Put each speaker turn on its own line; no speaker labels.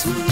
sweet.